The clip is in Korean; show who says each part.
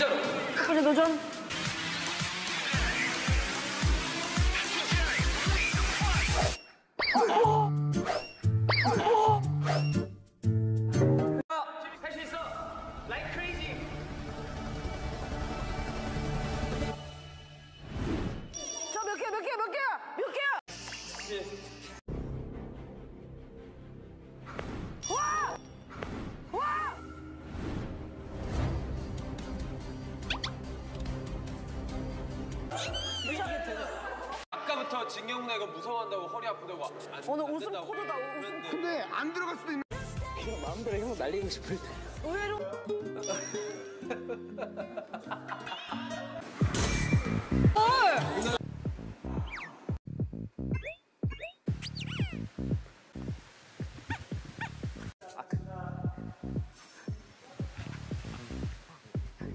Speaker 1: 진짜로.
Speaker 2: 그래 도전.
Speaker 1: 할수 있어. Like crazy.
Speaker 2: 저 몇 개, 몇 개, 몇 개야? 몇 개야? 와!
Speaker 1: 아까부터 진경나 이거 무서워한다고 허리 아프다고 안,
Speaker 2: 오늘
Speaker 1: 안
Speaker 2: 웃음
Speaker 1: 된다고
Speaker 2: 코드다, 웃음
Speaker 3: 근데 안 들어갈 수도 있는.
Speaker 4: 마음대로 형 날리고 싶을 때.
Speaker 2: 의외로